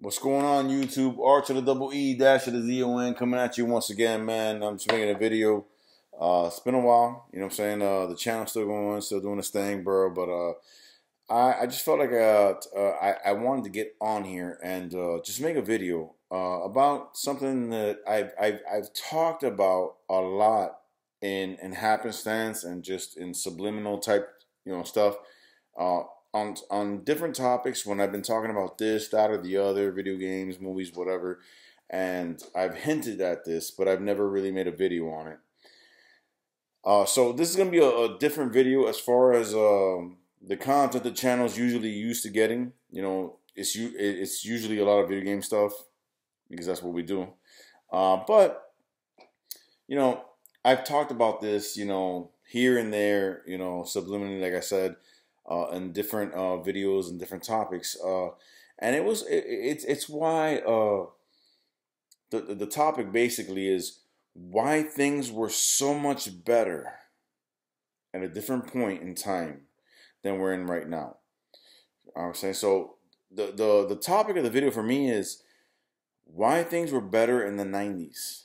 What's going on, YouTube? R to the double E dash to the Z O N coming at you once again, man. I'm just making a video. Uh, it's been a while, you know what I'm saying? Uh, the channel's still going, still doing this thing, bro. But uh, I, I just felt like uh, uh, I, I wanted to get on here and uh, just make a video uh, about something that I've, I've, I've talked about a lot in, in happenstance and just in subliminal type, you know, stuff. On on different topics when I've been talking about this, that, or the other, video games, movies, whatever, and I've hinted at this, but I've never really made a video on it. Uh, so this is gonna be a, a different video as far as um, the content the channel's usually used to getting. You know, it's you it's usually a lot of video game stuff because that's what we do. Uh, but you know, I've talked about this, you know, here and there, you know, subliminally, like I said uh, and different uh, videos and different topics. Uh, and it was it, it's it's why uh, the the topic basically is why things were so much better at a different point in time than we're in right now. I'm saying so. The, the the topic of the video for me is why things were better in the 90s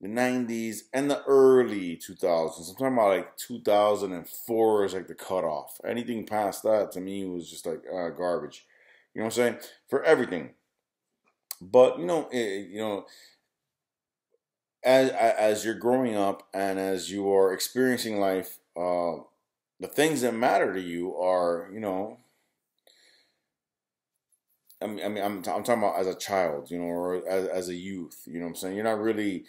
the 90s and the early 2000s. I'm talking about like 2004 is like the cutoff. Anything past that to me was just like uh, garbage. You know what I'm saying? For everything. But you know, it, you know, as as you're growing up and as you are experiencing life, uh, the things that matter to you are, you know, I mean, I mean, I'm, I'm talking about as a child, you know, or as, as a youth. You know what I'm saying? You're not really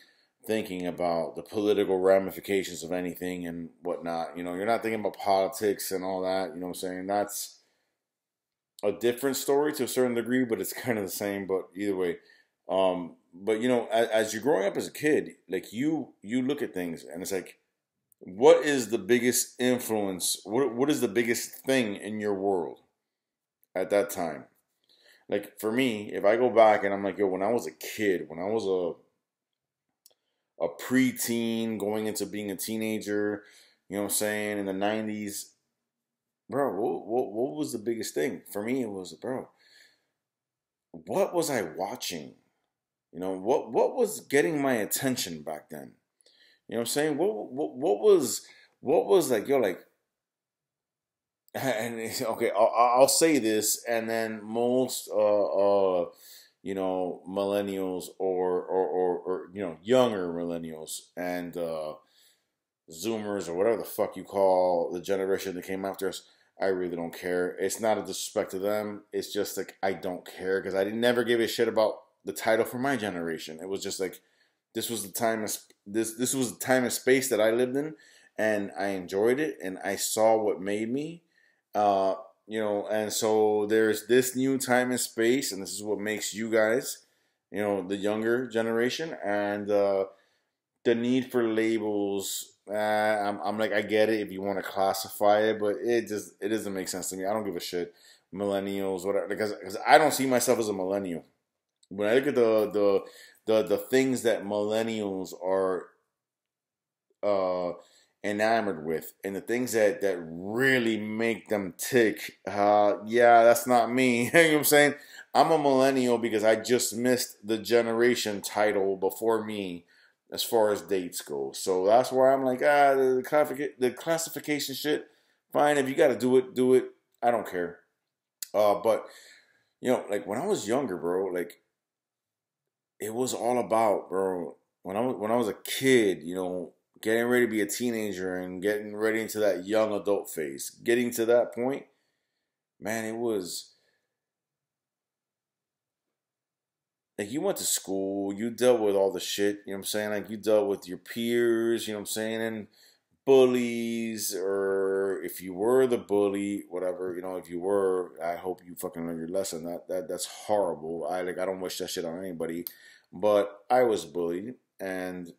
thinking about the political ramifications of anything and whatnot. You know, you're not thinking about politics and all that. You know what I'm saying? That's a different story to a certain degree, but it's kind of the same. But either way, um, but you know, as, as you're growing up as a kid, like you you look at things and it's like, what is the biggest influence? What what is the biggest thing in your world at that time? Like for me, if I go back and I'm like, yo, when I was a kid, when I was a a preteen going into being a teenager, you know what I'm saying, in the 90s, bro, what, what, what was the biggest thing? For me, it was, bro, what was I watching? You know, what, what was getting my attention back then? You know what I'm saying? What, what, what was, what was like, yo, like, and okay, I'll, I'll say this, and then most, uh, uh, you know, millennials or or, or, or you know, younger millennials and uh, Zoomers or whatever the fuck you call the generation that came after us. I really don't care. It's not a disrespect to them. It's just like I don't care because I didn't never gave a shit about the title for my generation. It was just like this was the time of, this this was the time and space that I lived in, and I enjoyed it, and I saw what made me. Uh, you know, and so there's this new time and space, and this is what makes you guys, you know, the younger generation, and uh, the need for labels. Uh, I'm, I'm like, I get it if you want to classify it, but it just it doesn't make sense to me. I don't give a shit. Millennials, whatever, because because I don't see myself as a millennial. When I look at the the the the things that millennials are uh enamored with and the things that that really make them tick uh yeah that's not me you know what i'm saying? I'm a millennial because i just missed the generation title before me as far as dates go. So that's why i'm like ah the, classific- the classification shit fine if you gotta do it do it i don't care. Uh but you know like when i was younger bro like it was all about bro when i was when i was a kid you know getting ready to be a teenager and getting ready into that young adult phase, getting to that point, man, it was like you went to school, you dealt with all the shit, you know what I'm saying? Like you dealt with your peers, you know what I'm saying? And bullies, or if you were the bully, whatever, you know, if you were, I hope you fucking learned your lesson. That that that's horrible. I like I don't wish that shit on anybody. But I was bullied and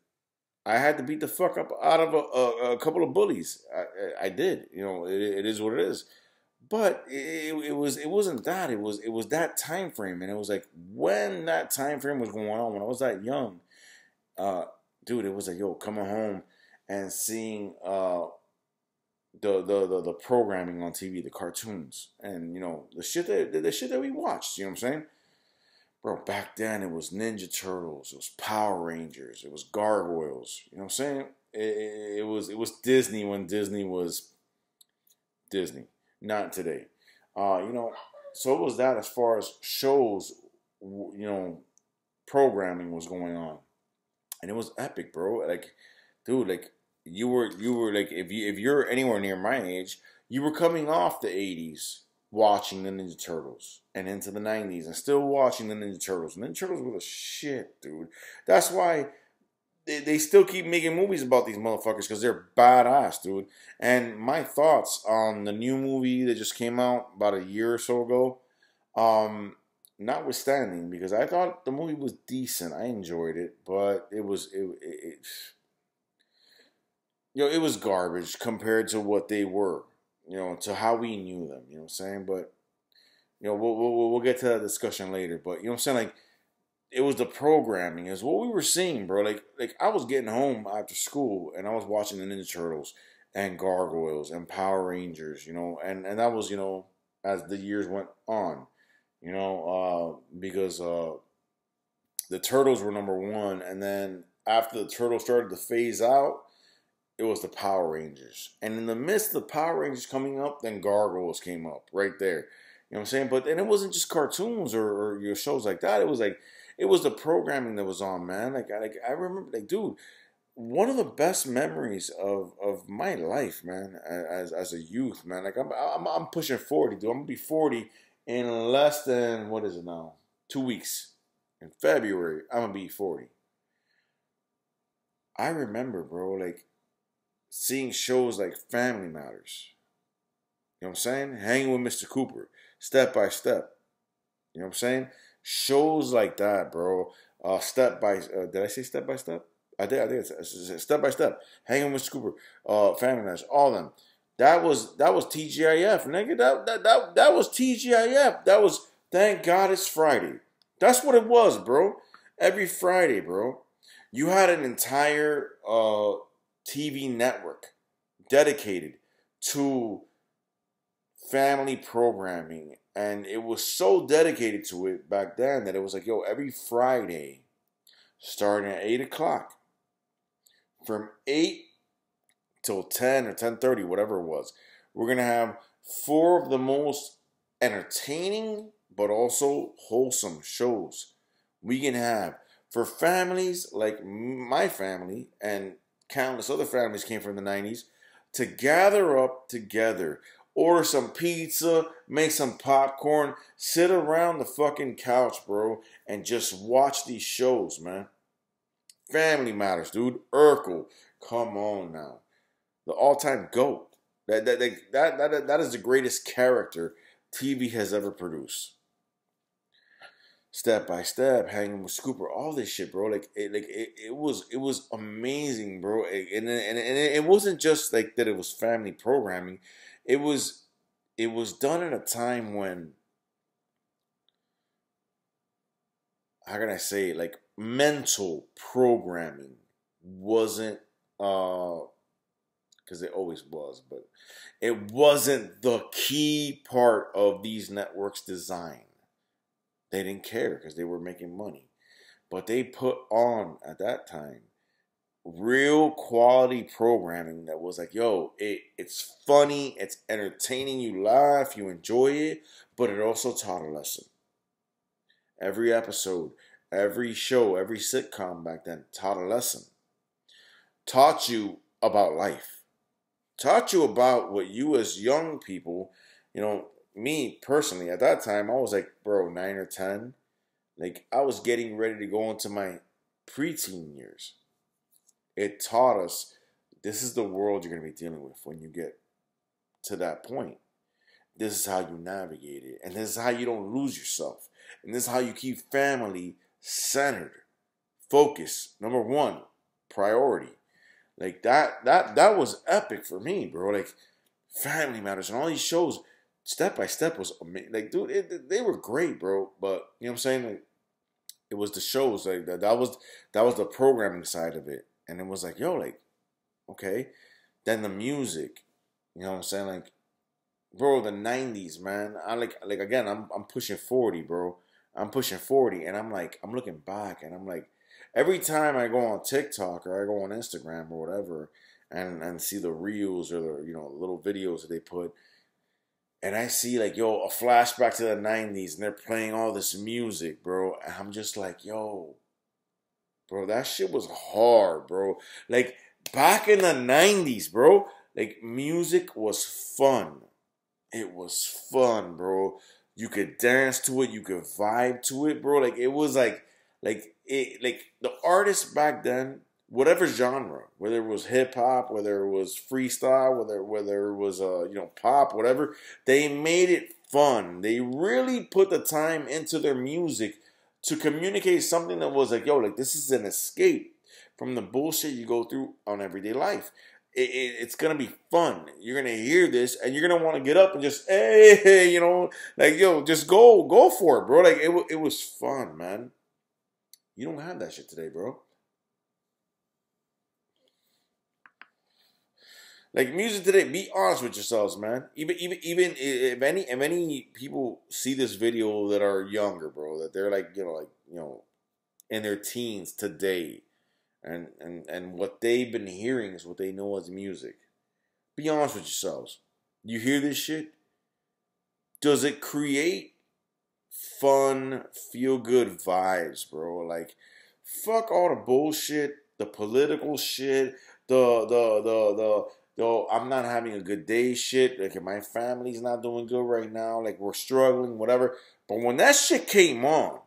I had to beat the fuck up out of a, a, a couple of bullies. I, I, did. You know, it, it is what it is. But it, it, was it wasn't that. It was it was that time frame, and it was like when that time frame was going on when I was that young, uh, dude. It was like yo, coming home and seeing uh, the, the the the programming on TV, the cartoons, and you know the shit that the, the shit that we watched. You know what I'm saying? Bro, back then it was Ninja Turtles, it was Power Rangers, it was Gargoyles. You know what I'm saying? It, it, was it was Disney when Disney was Disney, not today. Uh, you know, so it was that as far as shows, you know, programming was going on, and it was epic, bro. Like, dude, like you were you were like if you if you're anywhere near my age, you were coming off the '80s watching the Ninja Turtles and into the 90s and still watching the Ninja Turtles. Ninja Turtles were the shit, dude. That's why they, they still keep making movies about these motherfuckers because they're badass, dude. And my thoughts on the new movie that just came out about a year or so ago, um, notwithstanding, because I thought the movie was decent. I enjoyed it, but it was it, it, it you know, it was garbage compared to what they were you know, to how we knew them. You know what I'm saying? But you know, we'll we'll, we'll get to that discussion later. But you know what I'm saying? Like, it was the programming, is what we were seeing, bro. Like, like I was getting home after school and I was watching the Ninja Turtles and Gargoyles and Power Rangers. You know, and and that was you know as the years went on. You know, uh, because uh, the Turtles were number one, and then after the Turtles started to phase out it was the Power Rangers. And in the midst of the Power Rangers coming up, then Gargoyles came up right there. You know what I'm saying? But then it wasn't just cartoons or, or your shows like that. It was like it was the programming that was on, man. Like I like I remember like dude, one of the best memories of of my life, man, as as a youth, man. Like I'm I'm, I'm pushing 40, dude. I'm gonna be 40 in less than what is it now? Two weeks. In February, I'm gonna be 40. I remember, bro, like seeing shows like Family Matters. You know what I'm saying? Hanging with Mr. Cooper, step by step. You know what I'm saying? Shows like that, bro. Uh, step by. Uh, did I say step by step? I did. I did. Step by step. Hanging with. Cooper. Uh, Family Matters. All of them. That was that was TGIF, nigga. That that that that was TGIF. That was thank God it's Friday. That's what it was, bro. Every Friday, bro. You had an entire uh TV network dedicated to family programming. And it was so dedicated to it back then that it was like, yo, every Friday, starting at 8 o'clock, from 8 till 10 or 10.30, whatever it was, we're going to have four of the most entertaining but also wholesome shows we can have for families like my family and countless other families came from the 90s to gather up together, order some pizza, make some popcorn, sit around the fucking couch, bro, and just watch these shows, man. Family Matters, dude. Urkel, come on now. The all-time GOAT. That, that, that, that, that is the greatest character TV has ever produced step by step, hanging with Scooper, all this shit, bro. Like, it, like it, it was, it was amazing, bro. And, and and it wasn't just like that. It was family programming. It was, it was done at a time when, how can I say, like mental programming wasn't, uh, because it always was, but it wasn't the key part of these networks' design they didn't care because they were making money. But they put on at that time real quality programming that was like, yo, it, it's funny, it's entertaining, you laugh, you enjoy it, but it also taught a lesson. Every episode, every show, every sitcom back then taught a lesson. Taught you about life. Taught you about what you as young people, you know, me personally, at that time, I was like, bro, nine or 10. Like, I was getting ready to go into my preteen years. It taught us this is the world you're going to be dealing with when you get to that point. This is how you navigate it. And this is how you don't lose yourself. And this is how you keep family centered. Focus. Number one, priority. Like that, that, that was epic for me, bro. Like Family Matters and all these shows step by step was amazing. Like, dude, it, they were great, bro. But you know what I'm saying? Like, it was the shows like that. That was that was the programming side of it, and it was like, yo, like, okay. Then the music, you know what I'm saying? Like, bro, the '90s, man. I like like again, I'm I'm pushing 40, bro. I'm pushing 40 and I'm like, I'm looking back and I'm like, every time I go on TikTok or I go on Instagram or whatever and, and see the reels or the, you know, little videos that they put, and I see like, yo, a flashback to the 90s and they're playing all this music, bro. And I'm just like, yo, bro, that shit was hard, bro. Like, back in the 90s, bro, like, music was fun. It was fun, bro. You could dance to it, you could vibe to it, bro. Like, it was like, like, it, like, the artists back then, whatever genre, whether it was hip hop, whether it was freestyle, whether whether it was uh you know pop, whatever, they made it fun. They really put the time into their music to communicate something that was like, yo, like this is an escape from the bullshit you go through on everyday life. It, it, it's gonna be fun. You're gonna hear this, and you're gonna want to get up and just, hey, you know, like yo, just go, go for it, bro. Like it, it was fun, man. You don't have that shit today, bro. Like music today, be honest with yourselves, man. Even even even if any if any people see this video that are younger, bro, that they're like you know like you know in their teens today, and and and what they've been hearing is what they know as music. Be honest with yourselves. You hear this shit? Does it create fun, feel good vibes, bro? Like fuck all the bullshit, the political shit, the the the the yo, I'm not having a good day shit. Like my family's not doing good right now. Like we're struggling, whatever. But when that shit came on,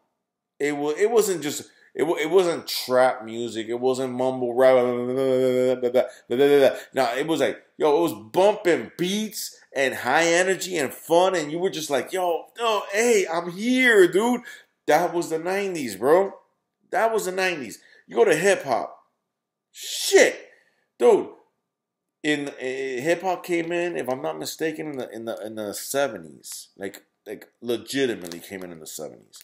it was it wasn't just it, it wasn't trap music. It wasn't mumble rap. No, it was like yo, it was bumping beats and high energy and fun, and you were just like yo, no, hey, I'm here, dude. That was the '90s, bro. That was the '90s. You go to hip hop, shit, dude in uh, hip hop came in, if I'm not mistaken, in the in the in the seventies, like like legitimately came in in the seventies,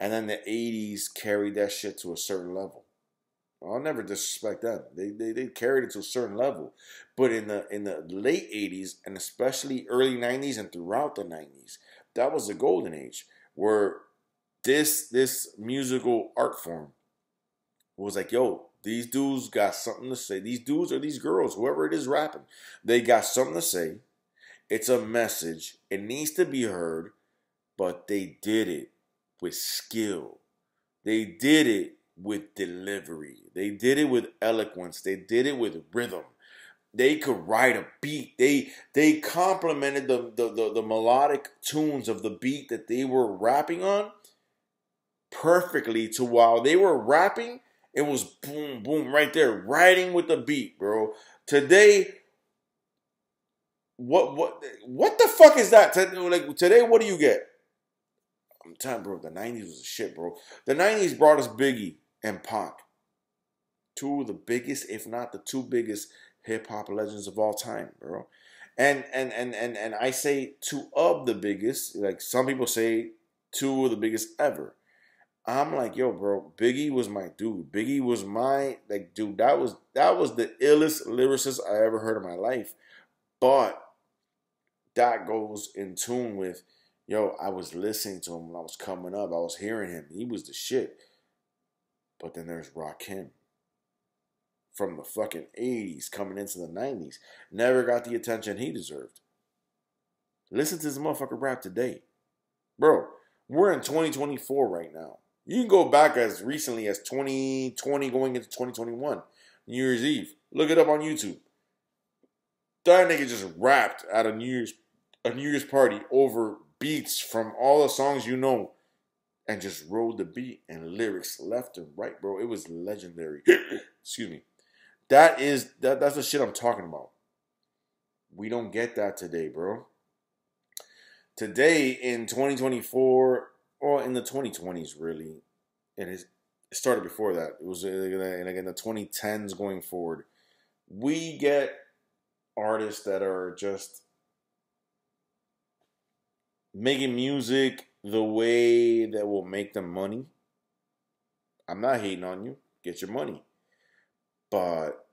and then the eighties carried that shit to a certain level. I'll never disrespect them. They, they they carried it to a certain level, but in the in the late eighties and especially early nineties and throughout the nineties, that was the golden age where this this musical art form was like, yo, these dudes got something to say. These dudes or these girls, whoever it is rapping, they got something to say. It's a message. It needs to be heard, but they did it with skill. They did it with delivery. They did it with eloquence. They did it with rhythm. They could write a beat. They they complemented the, the, the, the melodic tunes of the beat that they were rapping on perfectly to while they were rapping, it was boom, boom, right there, riding with the beat, bro. Today, what what what the fuck is that? Like today, what do you get? I'm telling bro, the 90s was shit, bro. The 90s brought us Biggie and Pac. Two of the biggest, if not the two biggest hip hop legends of all time, bro. And and and and and I say two of the biggest, like some people say two of the biggest ever. I'm like, yo, bro, Biggie was my dude. Biggie was my like, dude. That was that was the illest lyricist I ever heard in my life. But that goes in tune with, yo, I was listening to him when I was coming up. I was hearing him. He was the shit. But then there's Rakim from the fucking 80s coming into the 90s. Never got the attention he deserved. Listen to this motherfucker rap today. Bro, we're in 2024 right now. You can go back as recently as 2020 going into 2021, New Year's Eve. Look it up on YouTube. That nigga just rapped at a New Year's a New Year's party over beats from all the songs you know and just rode the beat and lyrics left and right, bro. It was legendary. Excuse me. That is that that's the shit I'm talking about. We don't get that today, bro. Today in 2024, or in the 2020s, really, and it started before that. It was and again the 2010s going forward. We get artists that are just making music the way that will make them money. I'm not hating on you. Get your money. But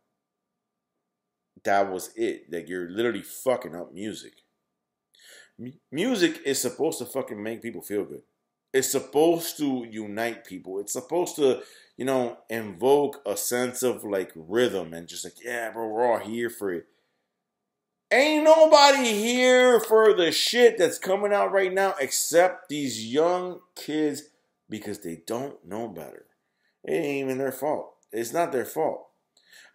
that was it. Like you're literally fucking up music. M- music is supposed to fucking make people feel good. It's supposed to unite people. It's supposed to, you know, invoke a sense of like rhythm and just like, yeah, bro, we're all here for it. Ain't nobody here for the shit that's coming out right now except these young kids because they don't know better. It ain't even their fault. It's not their fault.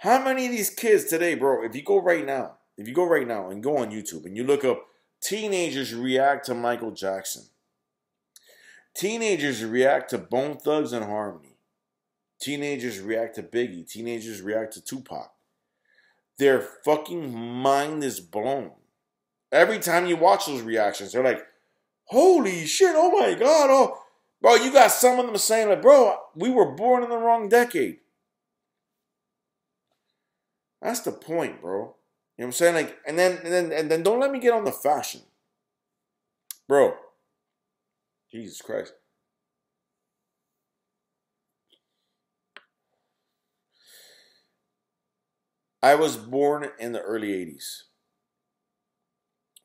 How many of these kids today, bro, if you go right now, if you go right now and go on YouTube and you look up teenagers react to Michael Jackson, teenagers react to Bone Thugs-n-Harmony, teenagers react to Biggie, teenagers react to Tupac. Their fucking mind is blown. Every time you watch those reactions, they're like, holy shit, oh my God, oh. Bro, you got some of them saying, like, bro, we were born in the wrong decade. That's the point, bro. You know what I'm saying? Like, and then and then and then don't let me get on the fashion. Bro. Jesus Christ. I was born in the early 80s.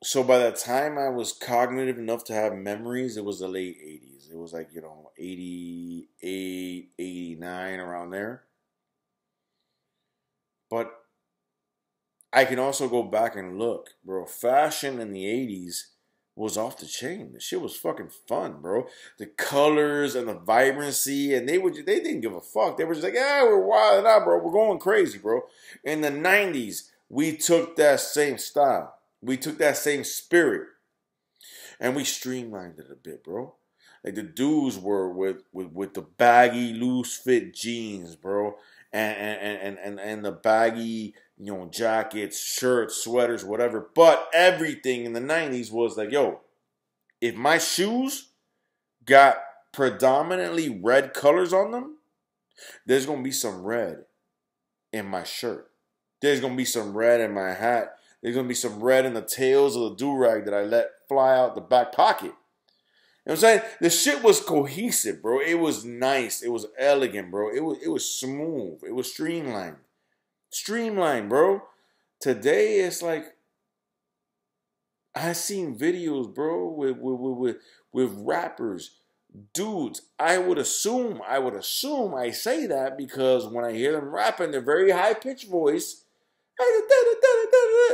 So by the time I was cognitive enough to have memories, it was the late 80s. It was like, you know, 88, 89, around there. But I can also go back and look, bro. Fashion in the 80s was off the chain. The shit was fucking fun, bro. The colors and the vibrancy, and they would they didn't give a fuck. They were just like, yeah, we're wilding out, bro. We're going crazy, bro. In the 90s, we took that same style. We took that same spirit. And we streamlined it a bit, bro. Like the dudes were with with, with the baggy, loose fit jeans, bro. And and, and and and the baggy you know, jackets, shirts, sweaters, whatever. But everything in the 90s was like, yo, if my shoes got predominantly red colors on them, there's going to be some red in my shirt. There's going to be some red in my hat. There's going to be some red in the tails of the do-rag that I let fly out the back pocket. You know what I'm saying? The shit was cohesive, bro. It was nice. It was elegant, bro. It was it was smooth. It was streamlined. Streamline, bro. Today it's like I seen videos, bro, with with with with rappers, dudes. I would assume, I would assume I say that because when I hear them rapping, they're very high pitched voice.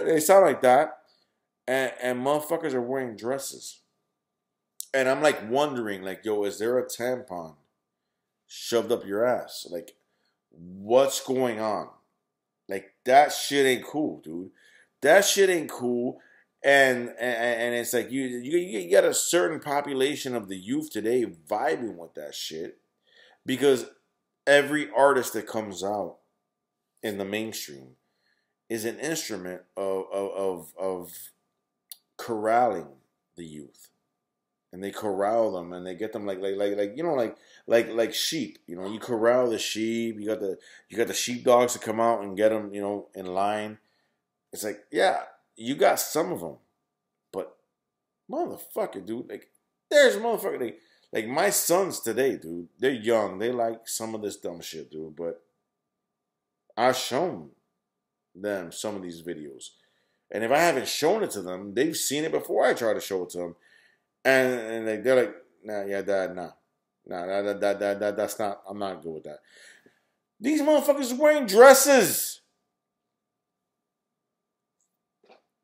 They sound like that. And, and motherfuckers are wearing dresses. And I'm like wondering, like, yo, is there a tampon shoved up your ass? Like, what's going on? Like that shit ain't cool, dude. That shit ain't cool. And and, and it's like you, you you get a certain population of the youth today vibing with that shit because every artist that comes out in the mainstream is an instrument of of of, of corralling the youth and they corral them and they get them like like like like you know like like like sheep. You know, you corral the sheep. You got the you got the sheepdogs to come out and get them. You know, in line. It's like yeah, you got some of them, but motherfucker, dude, like there's motherfucker like like my sons today, dude. They're young. They like some of this dumb shit, dude. But I've shown them some of these videos. And if I haven't shown it to them, they've seen it before I try to show it to them. And, and they're like, nah, yeah, dad, nah. Nah, that, that, that, that, that's not, I'm not good with that. These motherfuckers wearing dresses.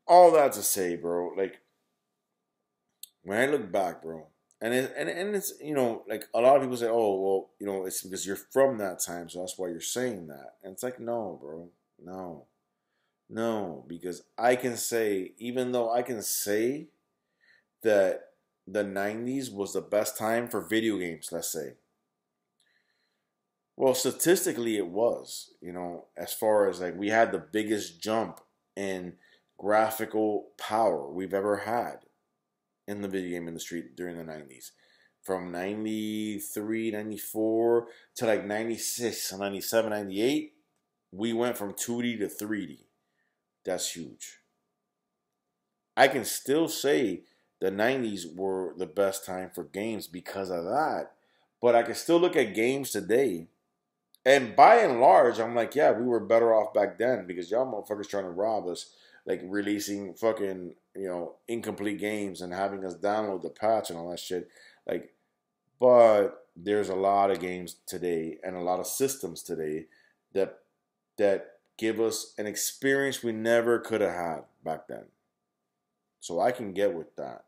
All that to say, bro, like, when I look back, bro, and it, and and it's you know like a lot of people say, oh well, you know it's because you're from that time, so that's why you're saying that. And it's like no, bro, no, no, because I can say even though I can say that the 90s was the best time for video games, let's say. Well, statistically, it was, you know, as far as like we had the biggest jump in graphical power we've ever had in the video game industry during the 90s. From 93, 94 to like 96, 97, 98, we went from 2D to 3D. That's huge. I can still say the 90s were the best time for games because of that. But I can still look at games today. And by and large, I'm like, yeah, we were better off back then because y'all motherfuckers trying to rob us, like releasing fucking, you know, incomplete games and having us download the patch and all that shit. Like, But there's a lot of games today and a lot of systems today that that give us an experience we never could have had back then. So I can get with that.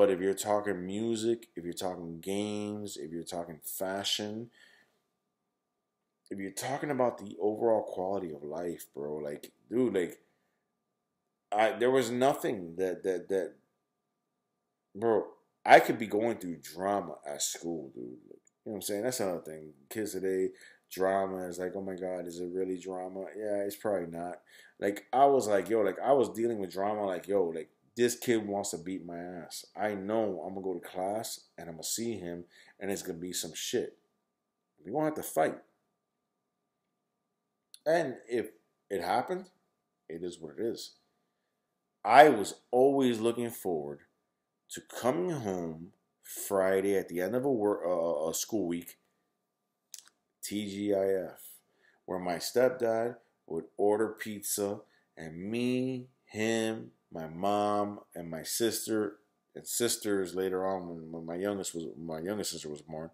But if you're talking music, if you're talking games, if you're talking fashion, if you're talking about the overall quality of life, bro, like, dude, like, I there was nothing that that that, bro. I could be going through drama at school, dude. Like, you know what I'm saying? That's another thing. Kids today, drama is like, oh my god, is it really drama? Yeah, it's probably not. Like I was like, yo, like I was dealing with drama, like yo, like this kid wants to beat my ass. I know I'm gonna go to class and I'm gonna see him, and it's gonna be some shit. We gonna have to fight. And if it happened, it is what it is. I was always looking forward to coming home Friday at the end of a, work, uh, a school week, TGIF, where my stepdad would order pizza and me, him, my sister and sisters later on when, when my youngest was my youngest sister was born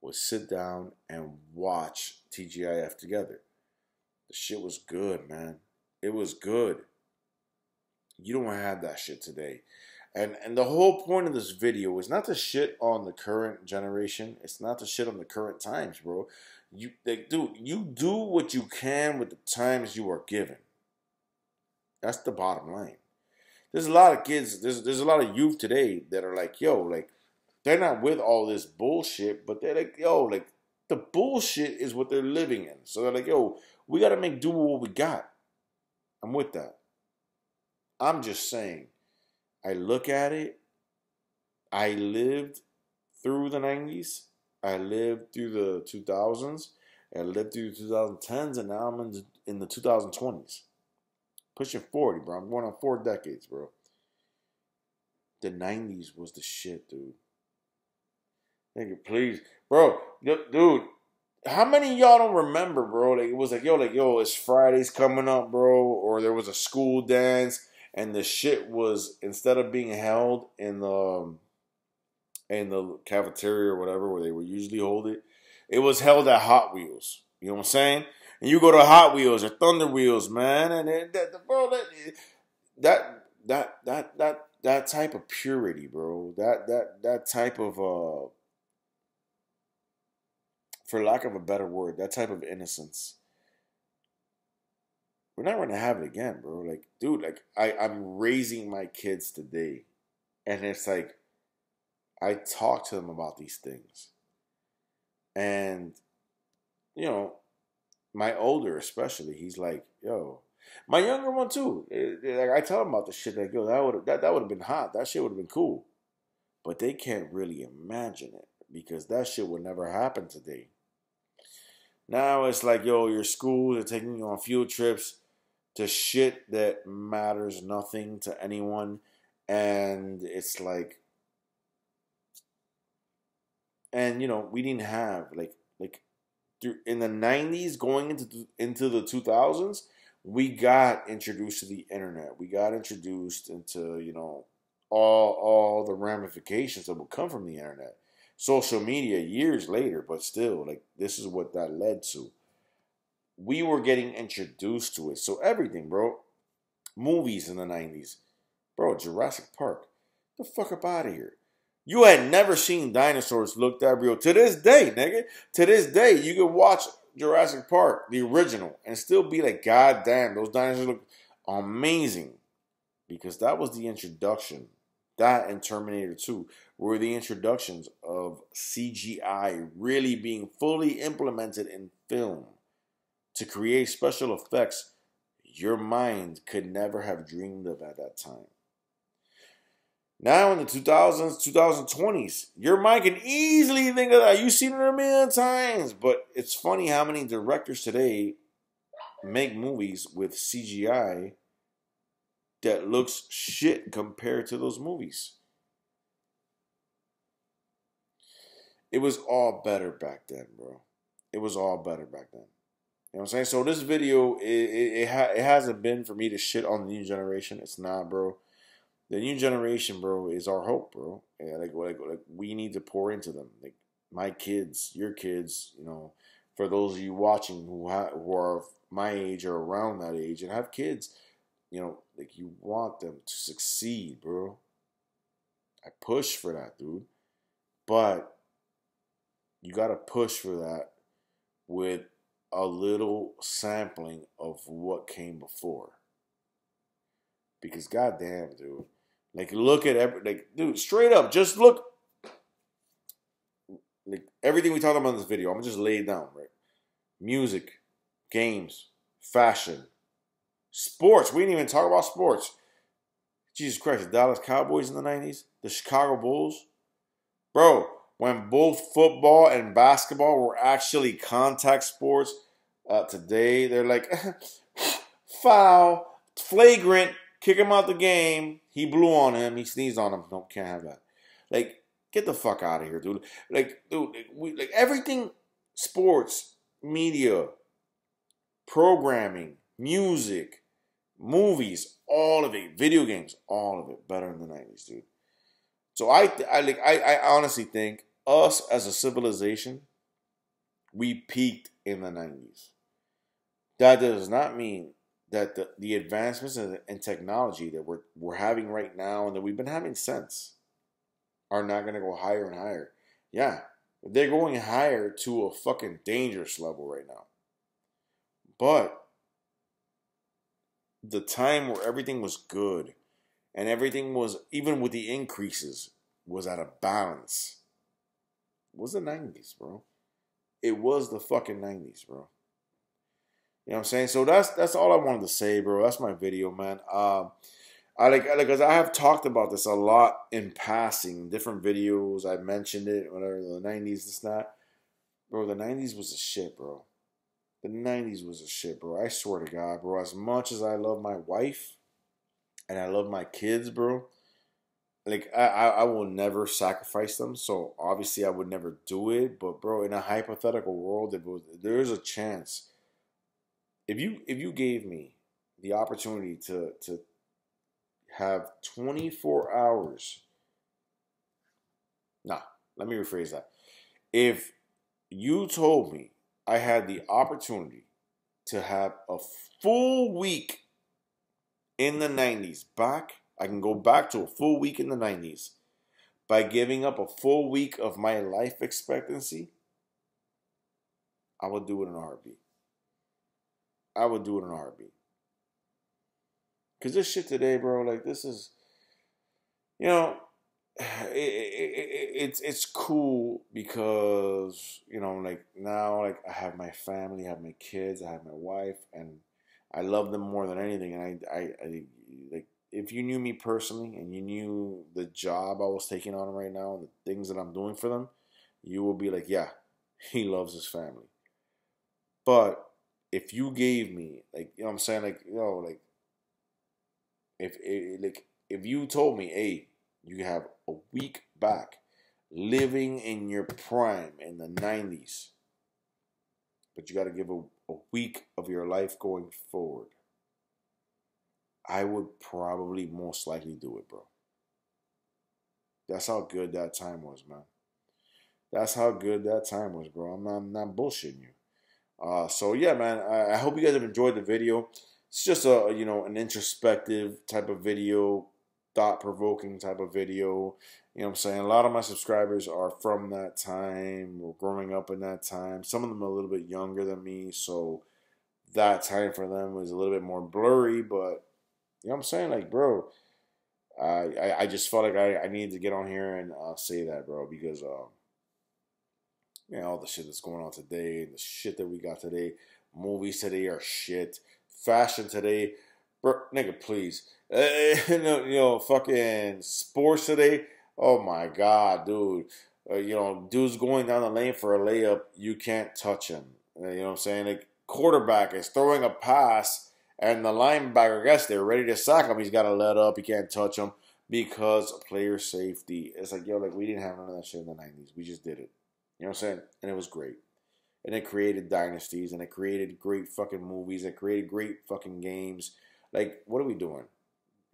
would sit down and watch TGIF together. The shit was good, man. It was good. You don't have that shit today. And and the whole point of this video is not to shit on the current generation. It's not to shit on the current times, bro. You dude, you do what you can with the times you are given. That's the bottom line. There's a lot of kids, there's there's a lot of youth today that are like, yo, like, they're not with all this bullshit, but they're like, yo, like the bullshit is what they're living in. So they're like, yo, we gotta make do with what we got. I'm with that. I'm just saying I look at it, I lived through the 90s, I lived through the 2000s, I lived through the 2010s, and now I'm in the, in the 2020s. Pushing 40, bro. I'm going on four decades, bro. The 90s was the shit, dude. Nigga, please. Bro, dude, how many y'all don't remember, bro? Like it was like, yo, like, yo, it's Friday's coming up, bro, or there was a school dance and the shit was instead of being held in the um, in the cafeteria or whatever where they would usually hold it, it was held at Hot Wheels. You know what I'm saying? And you go to Hot Wheels or Thunder Wheels, man, and that, the bro that that that that that that type of purity, bro. That that that type of uh for lack of a better word, that type of innocence we're not gonna have it again, bro. Like, dude, like I, I'm raising my kids today. And it's like I talk to them about these things. And, you know, my older especially, he's like, yo, my younger one too. Eh, eh, like I tell him about the shit like, yo, that would that, that would have been hot. That shit would have been cool. But they can't really imagine it because that shit would never happen today. Now it's like, yo, your school, they're taking you on field trips to shit that matters nothing to anyone and it's like and you know we didn't have like like in the 90s going into into the 2000s we got introduced to the internet we got introduced into you know all all the ramifications that would come from the internet social media years later but still like this is what that led to we were getting introduced to it. So everything, bro. Movies in the 90s. Bro, Jurassic Park. the fuck up out of here. You had never seen dinosaurs look that real. To this day, nigga. To this day, you can watch Jurassic Park, the original, and still be like, God damn, those dinosaurs look amazing. Because that was the introduction. That and Terminator 2 were the introductions of CGI really being fully implemented in film to create special effects your mind could never have dreamed of at that time. Now in the 2000s, 2020s, your mind can easily think of that. You've seen it a million times, but it's funny how many directors today make movies with CGI that looks shit compared to those movies. It was all better back then, bro. It was all better back then. You know what I'm saying? So this video, it it, it, ha- it hasn't been for me to shit on the new generation. It's not, bro. The new generation, bro, is our hope, bro. Yeah, like, like, like we need to pour into them. Like my kids, your kids, you know, for those of you watching who ha- who are my age or around that age and have kids, you know, like you want them to succeed, bro. I push for that, dude. But you got to push for that with a little sampling of what came before. Because goddamn, dude, like look at every like, dude, straight up, just look. Like everything we talked about in this video, I'm gonna just lay it down, right? Music, games, fashion, sports. We didn't even talk about sports. Jesus Christ, the Dallas Cowboys in the 90s, the Chicago Bulls. Bro, when both football and basketball were actually contact sports, uh, today they're like, foul, flagrant, kick him out the game. He blew on him. He sneezed on him. No, can't have that. Like, get the fuck out of here, dude. Like, dude, we like everything, sports, media, programming, music, movies, all of it, video games, all of it, better in the '90s, dude. So I, I like, I, I honestly think us as a civilization, we peaked in the '90s. That does not mean that the, the advancements in, in technology that we're we're having right now and that we've been having since are not going to go higher and higher. Yeah, they're going higher to a fucking dangerous level right now. But the time where everything was good and everything was even with the increases was at a balance was the 90s, bro. It was the fucking 90s, bro. You know what I'm saying? So that's that's all I wanted to say, bro. That's my video, man. Um, I like because I have talked about this a lot in passing, different videos. I mentioned it, whatever the '90s, this that, bro. The '90s was a shit, bro. The '90s was a shit, bro. I swear to God, bro. As much as I love my wife and I love my kids, bro, like I, I will never sacrifice them. So obviously I would never do it. But bro, in a hypothetical world, if was, there's a chance if you if you gave me the opportunity to to have 24 hours nah let me rephrase that. If you told me i had the opportunity to have a full week in the 90s back i can go back to a full week in the 90s by giving up a full week of my life expectancy i would do it in a heartbeat I would do it in a heartbeat. Cause this shit today, bro, like this is, you know, it, it, it, it's it's cool because you know, like now, like I have my family, I have my kids, I have my wife, and I love them more than anything. And I, I, I like if you knew me personally and you knew the job I was taking on right now, and the things that I'm doing for them, you will be like, yeah, he loves his family. But if you gave me like you know what I'm saying? Like you know like if it, like if you told me hey you have a week back living in your prime in the 90s but you got to give a, a week of your life going forward I would probably most likely do it bro. That's how good that time was man. That's how good that time was bro. I'm not, I'm not bullshitting you uh, so yeah, man, I, I, hope you guys have enjoyed the video. It's just a you know an introspective type of video, thought provoking type of video. You know what I'm saying? A lot of my subscribers are from that time or growing up in that time. Some of them are a little bit younger than me, so that time for them was a little bit more blurry. But you know what I'm saying? Like, bro, I I, I just felt like I, I needed to get on here and uh, say that, bro, because. Uh, man, all the shit that's going on today, the shit that we got today, movies today are shit, fashion today, bro, nigga, please, uh, you, know, you know, fucking sports today. Oh my god, dude. Uh, you know, dude's going down the lane for a layup, you can't touch him. Uh, you know what I'm saying? Like quarterback is throwing a pass, and the linebacker gets there ready to sack him. He's got to let up. He can't touch him because of player safety. It's like yo, like we didn't have none of that shit in the '90s. We just did it. You know what I'm saying? And it was great. And it created dynasties and it created great fucking movies. It created great fucking games. Like, what are we doing?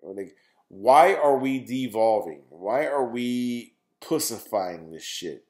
Like, Why are we devolving? Why are we pussifying this shit?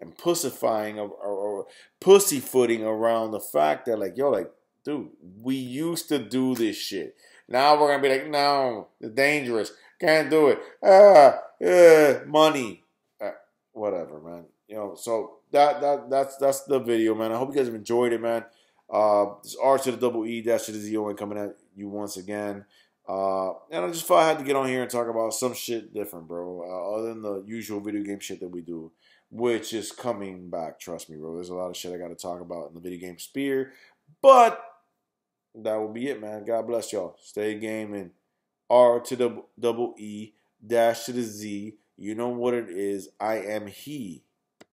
And pussifying or, or, or pussyfooting around the fact that, like, yo, like, dude, we used to do this shit. Now we're gonna be like, no, it's dangerous. Can't do it. Ah, uh, money. Uh, whatever, man. You know, so that that that's that's the video, man. I hope you guys have enjoyed it, man. Uh, R to the double E dash to the Z O N coming at you once again. Uh, and I just thought I had to get on here and talk about some shit different, bro. Uh, other than the usual video game shit that we do, which is coming back. Trust me, bro. There's a lot of shit I got to talk about in the video game sphere, but that will be it, man. God bless y'all. Stay gaming. R to the double E dash to the Z. You know what it is. I am he.